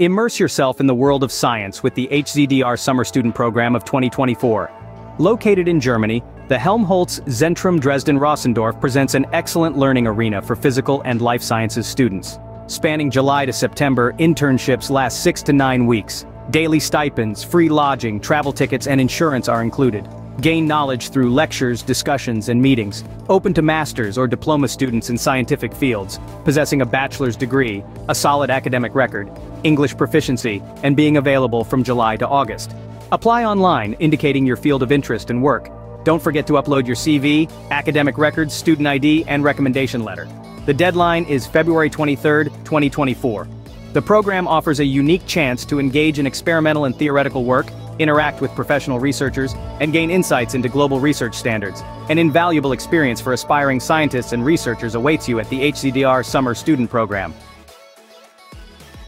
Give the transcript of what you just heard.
Immerse yourself in the world of science with the HZDR Summer Student Program of 2024. Located in Germany, the Helmholtz Zentrum Dresden-Rossendorf presents an excellent learning arena for physical and life sciences students. Spanning July to September, internships last six to nine weeks. Daily stipends, free lodging, travel tickets and insurance are included. Gain knowledge through lectures, discussions, and meetings. Open to master's or diploma students in scientific fields, possessing a bachelor's degree, a solid academic record, English proficiency, and being available from July to August. Apply online, indicating your field of interest and work. Don't forget to upload your CV, academic records, student ID, and recommendation letter. The deadline is February 23, 2024. The program offers a unique chance to engage in experimental and theoretical work, interact with professional researchers, and gain insights into global research standards. An invaluable experience for aspiring scientists and researchers awaits you at the HZDR Summer Student Program.